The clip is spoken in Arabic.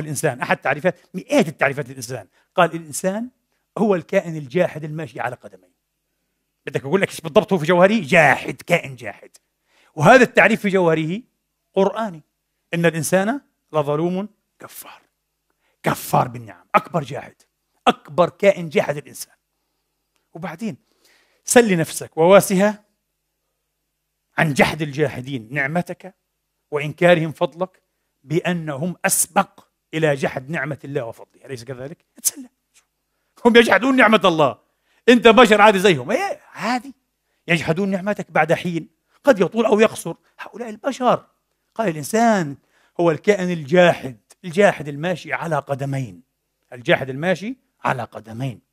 الإنسان. أحد تعريفات مئات التعريفات للإنسان. قال الإنسان هو الكائن الجاحد الماشي على قدمين بدك أقول لك إيش بالضبط هو في جوهره جاحد كائن جاحد. وهذا التعريف في جوهره قرآني. إن الإنسان لظلوم كفار. كفار بالنعم. أكبر جاحد. أكبر كائن جاحد الإنسان وبعدين سل نفسك وواسها عن جحد الجاحدين نعمتك وإنكارهم فضلك بأنهم أسبق إلى جحد نعمة الله وفضله. أليس كذلك؟ تسلى هم يجحدون نعمة الله. أنت بشر عادي زيهم. إيه عادي. يجحدون نعمتك بعد حين. قد يطول أو يقصر. هؤلاء البشر. قال الإنسان هو الكائن الجاحد. الجاحد الماشي على قدمين. الجاحد الماشي على قدمين.